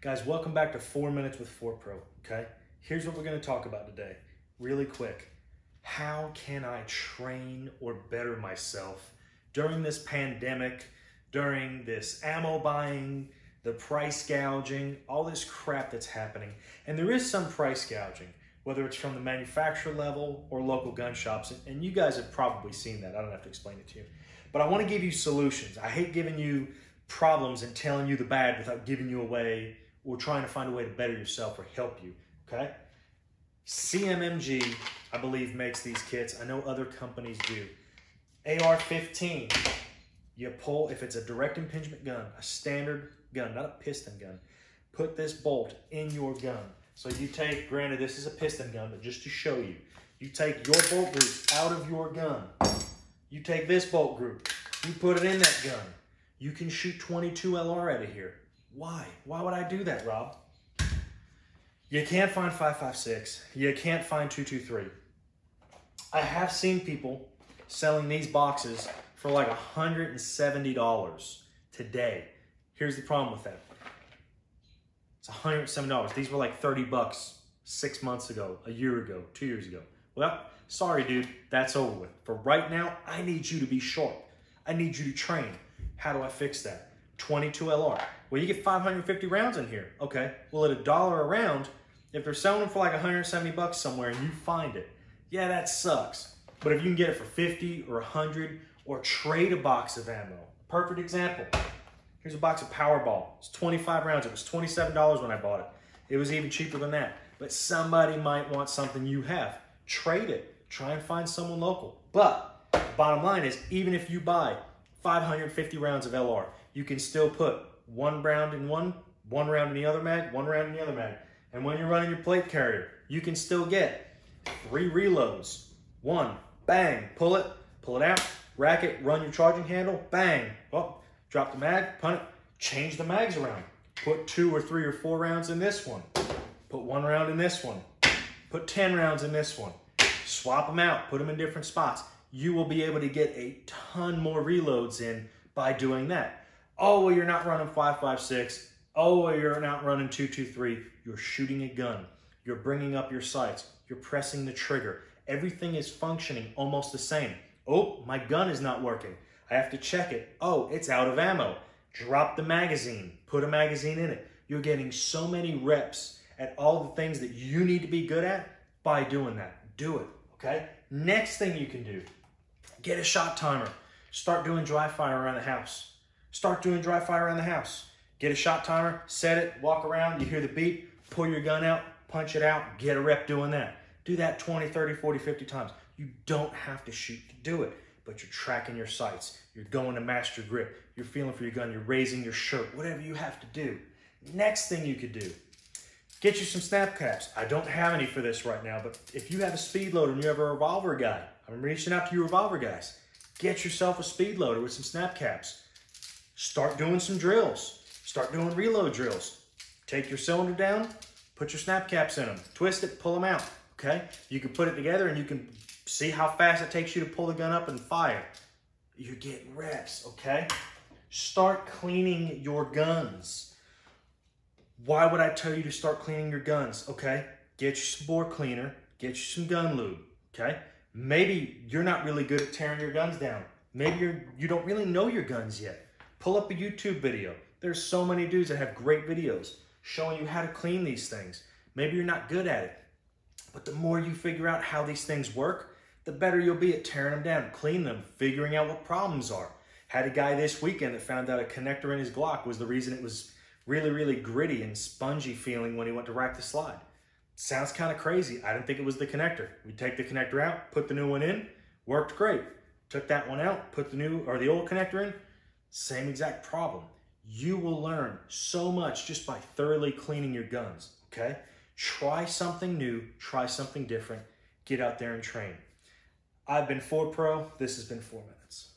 Guys, welcome back to 4 Minutes with 4 Pro, okay? Here's what we're going to talk about today, really quick. How can I train or better myself during this pandemic, during this ammo buying, the price gouging, all this crap that's happening? And there is some price gouging, whether it's from the manufacturer level or local gun shops, and you guys have probably seen that. I don't have to explain it to you. But I want to give you solutions. I hate giving you problems and telling you the bad without giving you away or trying to find a way to better yourself or help you. Okay? CMMG, I believe, makes these kits. I know other companies do. AR-15, you pull, if it's a direct impingement gun, a standard gun, not a piston gun, put this bolt in your gun. So you take, granted this is a piston gun, but just to show you, you take your bolt group out of your gun. You take this bolt group, you put it in that gun. You can shoot 22 LR out of here. Why? Why would I do that, Rob? You can't find 556. You can't find 223. I have seen people selling these boxes for like $170 today. Here's the problem with that. It's $107. These were like 30 bucks six months ago, a year ago, two years ago. Well, sorry, dude, that's over with. For right now, I need you to be sharp. I need you to train. How do I fix that? 22 LR. Well, you get 550 rounds in here. Okay. Well, at a dollar a round, if they're selling them for like 170 bucks somewhere and you find it, yeah, that sucks. But if you can get it for 50 or 100 or trade a box of ammo, perfect example. Here's a box of Powerball. It's 25 rounds. It was $27 when I bought it. It was even cheaper than that. But somebody might want something you have. Trade it. Try and find someone local. But bottom line is, even if you buy 550 rounds of LR, you can still put one round in one, one round in the other mag, one round in the other mag. And when you're running your plate carrier, you can still get three reloads. One, bang, pull it, pull it out, rack it, run your charging handle, bang, oh, drop the mag, punt it, change the mags around. Put two or three or four rounds in this one. Put one round in this one. Put 10 rounds in this one. Swap them out, put them in different spots. You will be able to get a ton more reloads in by doing that. Oh, well, you're not running 5.56. Oh, well, you're not running 2.23. You're shooting a gun. You're bringing up your sights. You're pressing the trigger. Everything is functioning almost the same. Oh, my gun is not working. I have to check it. Oh, it's out of ammo. Drop the magazine. Put a magazine in it. You're getting so many reps at all the things that you need to be good at by doing that. Do it, okay? Next thing you can do, get a shot timer. Start doing dry fire around the house. Start doing dry fire around the house. Get a shot timer, set it, walk around, you hear the beep, pull your gun out, punch it out, get a rep doing that. Do that 20, 30, 40, 50 times. You don't have to shoot to do it, but you're tracking your sights. You're going to master grip. You're feeling for your gun. You're raising your shirt, whatever you have to do. Next thing you could do, get you some snap caps. I don't have any for this right now, but if you have a speed loader and you have a revolver guy, I'm reaching out to you revolver guys. Get yourself a speed loader with some snap caps. Start doing some drills. Start doing reload drills. Take your cylinder down, put your snap caps in them, twist it, pull them out, okay? You can put it together and you can see how fast it takes you to pull the gun up and fire. You're getting reps, okay? Start cleaning your guns. Why would I tell you to start cleaning your guns, okay? Get you some bore cleaner, get you some gun lube, okay? Maybe you're not really good at tearing your guns down. Maybe you're, you don't really know your guns yet. Pull up a YouTube video. There's so many dudes that have great videos showing you how to clean these things. Maybe you're not good at it, but the more you figure out how these things work, the better you'll be at tearing them down, cleaning them, figuring out what problems are. Had a guy this weekend that found out a connector in his Glock was the reason it was really, really gritty and spongy feeling when he went to rack the slide. Sounds kind of crazy. I didn't think it was the connector. We take the connector out, put the new one in, worked great. Took that one out, put the new or the old connector in, same exact problem. You will learn so much just by thoroughly cleaning your guns, okay? Try something new, try something different, get out there and train. I've been 4 Pro, this has been 4 Minutes.